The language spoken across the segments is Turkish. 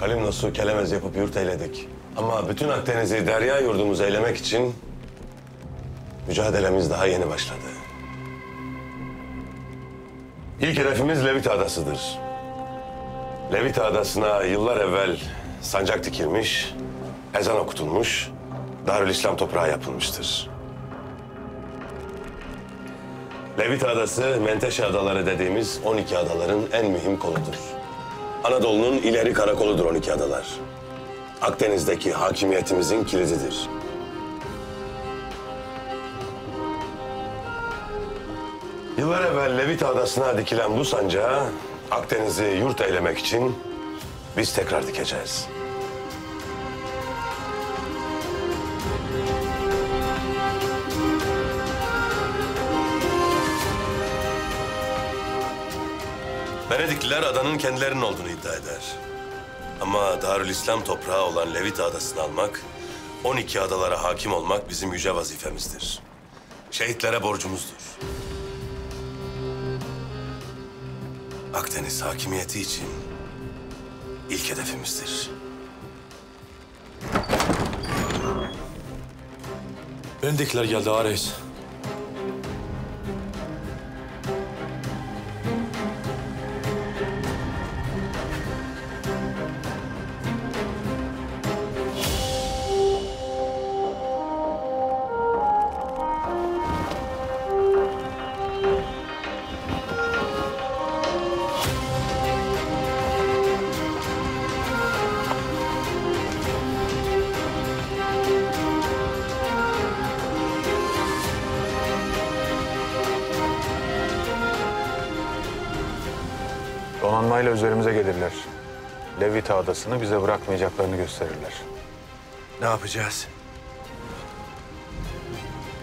Kalimnos'u kelemez yapıp yurt eyledik. Ama bütün Akdeniz'i derya yurdumuz eylemek için mücadelemiz daha yeni başladı. İlk hedefimiz Levita Adası'dır. Levita Adası'na yıllar evvel sancak dikilmiş, ezan okutulmuş, Darülislam toprağı yapılmıştır. Levita Adası, Menteşe Adaları dediğimiz 12 adaların en mühim koludur. Anadolu'nun ileri karakoludur 12 adalar. Akdeniz'deki hakimiyetimizin kilididir. Yıllar evvel Levita Adası'na dikilen bu sancağı Akdeniz'i yurt eylemek için biz tekrar dikeceğiz. Venedikliler adanın kendilerinin olduğunu iddia eder. Ama Darülislam toprağı olan Levita Adası'nı almak, 12 adalara hakim olmak bizim yüce vazifemizdir. Şehitlere borcumuzdur. Akdeniz hakimiyeti için ilk hedefimizdir. Venedikliler geldi ağa Donanmayla üzerimize gelirler. Levita adasını bize bırakmayacaklarını gösterirler. Ne yapacağız?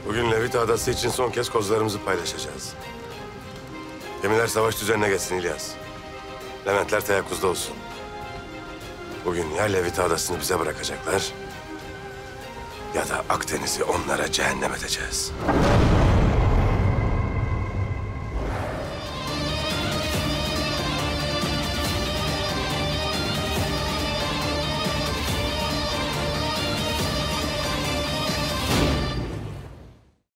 Bugün Levita Adası için son kez kozlarımızı paylaşacağız. Gemiler savaş düzenine geçsin İlyas. Leventler teyakkuzda olsun. Bugün ya Levita Adası'nı bize bırakacaklar... ...ya da Akdeniz'i onlara cehennem edeceğiz.